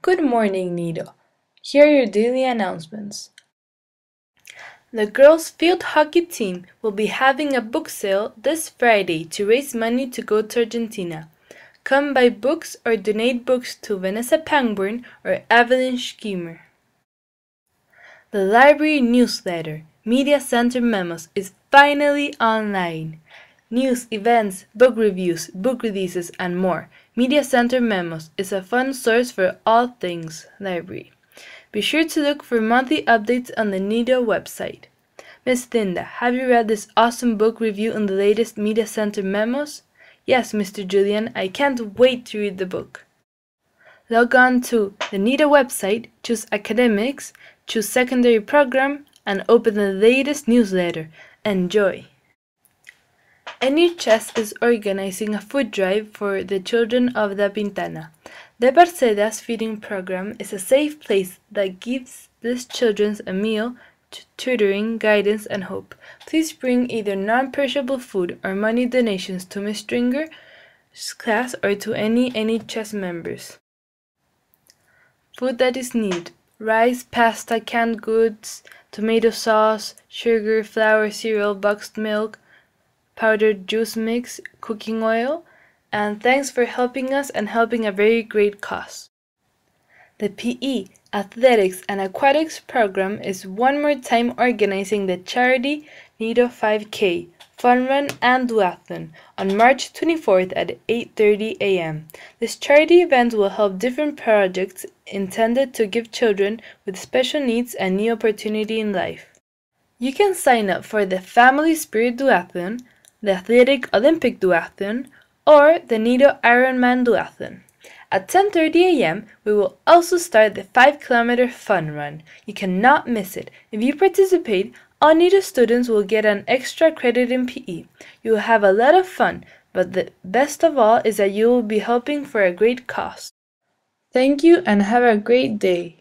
Good morning, Nido. Here are your daily announcements. The girls' field hockey team will be having a book sale this Friday to raise money to go to Argentina. Come buy books or donate books to Vanessa Pangborn or Evelyn Schemer. The library newsletter, Media Center Memos, is finally online. News, events, book reviews, book releases, and more. Media Center Memos is a fun source for all things library. Be sure to look for monthly updates on the Nido website. Miss Linda, have you read this awesome book review in the latest Media Center Memos? Yes, Mr. Julian, I can't wait to read the book. Log on to the Nido website, choose Academics, choose Secondary Program, and open the latest newsletter. Enjoy! NHS is organizing a food drive for the children of the Pintana. The Parcelas feeding program is a safe place that gives these children a meal, tutoring, guidance, and hope. Please bring either non-perishable food or money donations to Ms. Stringer's class or to any NHS members. Food that is needed. Rice, pasta, canned goods, tomato sauce, sugar, flour, cereal, boxed milk, powdered juice mix, cooking oil, and thanks for helping us and helping a very great cause. The PE, Athletics, and Aquatics program is one more time organizing the charity Nido 5K Fun Run and Duathlon on March 24th at 8:30 a.m. This charity event will help different projects intended to give children with special needs a new opportunity in life. You can sign up for the Family Spirit Duathlon the Athletic Olympic Duathlon, or the Nido Ironman Duathlon. At 10:30 a.m., we will also start the 5 kilometer fun run. You cannot miss it. If you participate, all Nido students will get an extra credit in PE. You will have a lot of fun, but the best of all is that you will be helping for a great cause. Thank you and have a great day.